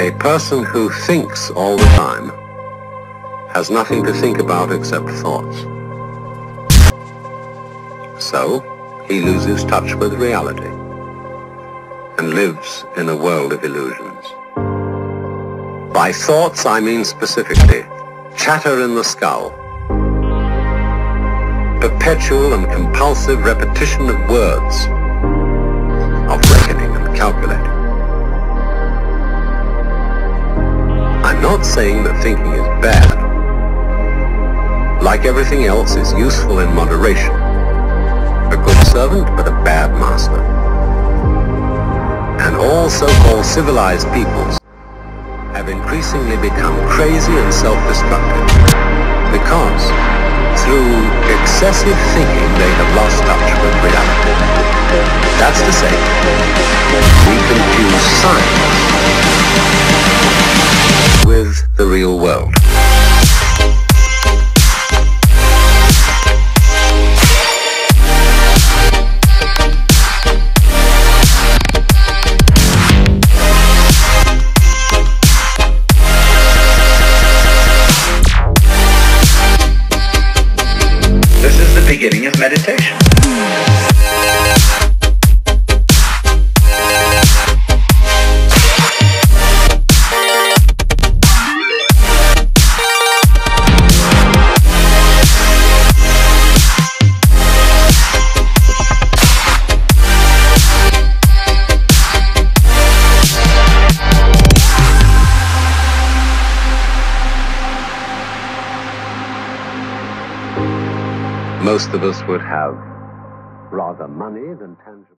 A person who thinks all the time has nothing to think about except thoughts. So, he loses touch with reality and lives in a world of illusions. By thoughts, I mean specifically chatter in the skull, perpetual and compulsive repetition of words, not saying that thinking is bad. Like everything else, is useful in moderation. A good servant, but a bad master. And all so-called civilized peoples have increasingly become crazy and self-destructive because through excessive thinking they have lost touch with reality. That's to say, we confuse science the real world. This is the beginning of meditation. Most of us would have rather money than tangible.